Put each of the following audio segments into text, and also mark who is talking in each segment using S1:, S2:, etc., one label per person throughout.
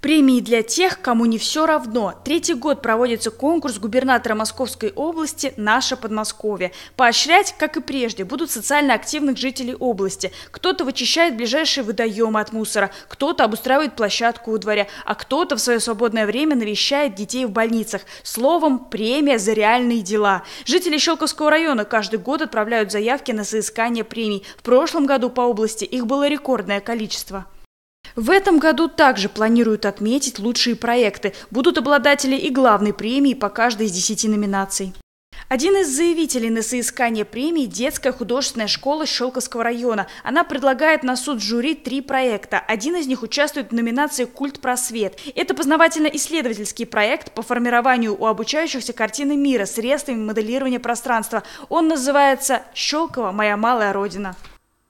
S1: Премии для тех, кому не все равно. Третий год проводится конкурс губернатора Московской области «Наше Подмосковье». Поощрять, как и прежде, будут социально активных жителей области. Кто-то вычищает ближайшие водоемы от мусора, кто-то обустраивает площадку у дворя, а кто-то в свое свободное время навещает детей в больницах. Словом, премия за реальные дела. Жители Щелковского района каждый год отправляют заявки на соискание премий. В прошлом году по области их было рекордное количество. В этом году также планируют отметить лучшие проекты. Будут обладатели и главной премии по каждой из десяти номинаций. Один из заявителей на соискание премии – детская художественная школа Щелковского района. Она предлагает на суд жюри три проекта. Один из них участвует в номинации «Культ просвет». Это познавательно-исследовательский проект по формированию у обучающихся картины мира средствами моделирования пространства. Он называется «Щелково. Моя малая родина».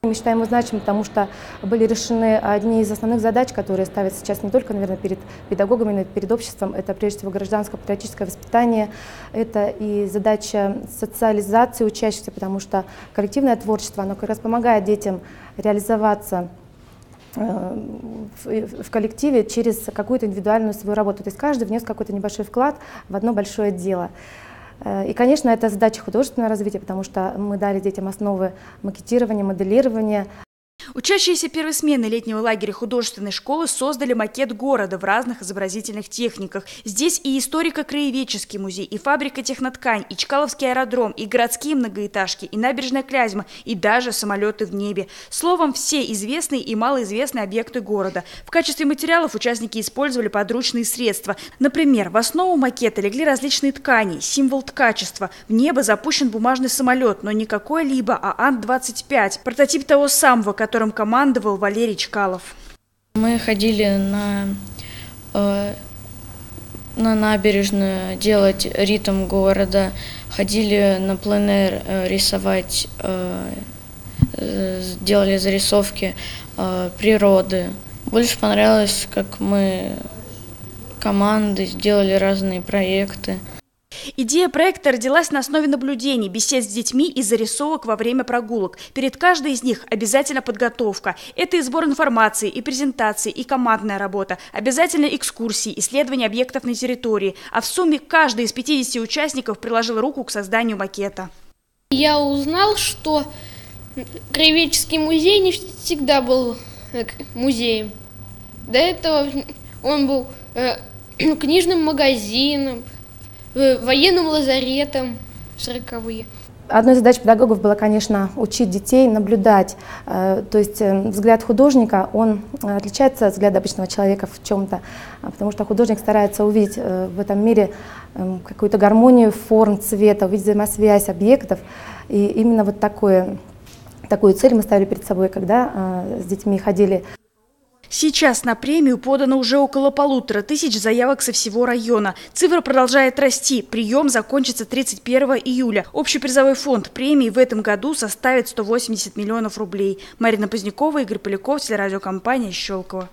S2: Мы считаем его значимым, потому что были решены одни из основных задач, которые ставят сейчас не только, наверное, перед педагогами, но и перед обществом. Это прежде всего гражданско-патриотическое воспитание, это и задача социализации учащихся, потому что коллективное творчество, оно как раз помогает детям реализоваться э, в коллективе через какую-то индивидуальную свою работу. То есть каждый внес какой-то небольшой вклад в одно большое дело. Э, и, конечно, это задача художественного развития, потому что мы дали детям основы макетирования, моделирования,
S1: Учащиеся первой смены летнего лагеря художественной школы создали макет города в разных изобразительных техниках. Здесь и историко-краеведческий музей, и фабрика техноткань, и Чкаловский аэродром, и городские многоэтажки, и набережная Клязьма, и даже самолеты в небе. Словом, все известные и малоизвестные объекты города. В качестве материалов участники использовали подручные средства. Например, в основу макета легли различные ткани, символ ткачества. В небо запущен бумажный самолет, но не какой-либо, а Ан-25, прототип того самого, который которым командовал Валерий Чкалов.
S3: Мы ходили на, э, на набережную делать ритм города, ходили на пленэр э, рисовать, э, делали зарисовки э, природы. Больше понравилось, как мы команды сделали разные проекты.
S1: Идея проекта родилась на основе наблюдений, бесед с детьми и зарисовок во время прогулок. Перед каждой из них обязательно подготовка. Это и сбор информации, и презентации, и командная работа. Обязательно экскурсии, исследование объектов на территории. А в сумме каждый из 50 участников приложил руку к созданию макета.
S4: Я узнал, что Краеведческий музей не всегда был э, музеем. До этого он был э, книжным магазином, военным лазаретом сороковые.
S2: Одной из задач педагогов было, конечно, учить детей наблюдать. Э, то есть э, взгляд художника, он отличается от взгляда обычного человека в чем-то, а, потому что художник старается увидеть э, в этом мире эм, какую-то гармонию форм, цвета, увидеть взаимосвязь объектов. И именно вот такое, такую цель мы ставили перед собой, когда с детьми ходили
S1: Сейчас на премию подано уже около полутора тысяч заявок со всего района. Цифра продолжает расти. Прием закончится 31 июля. Общий призовой фонд премии в этом году составит 180 миллионов рублей. Марина Позднякова, Игорь Поляков, телерадиокомпания «Щелково».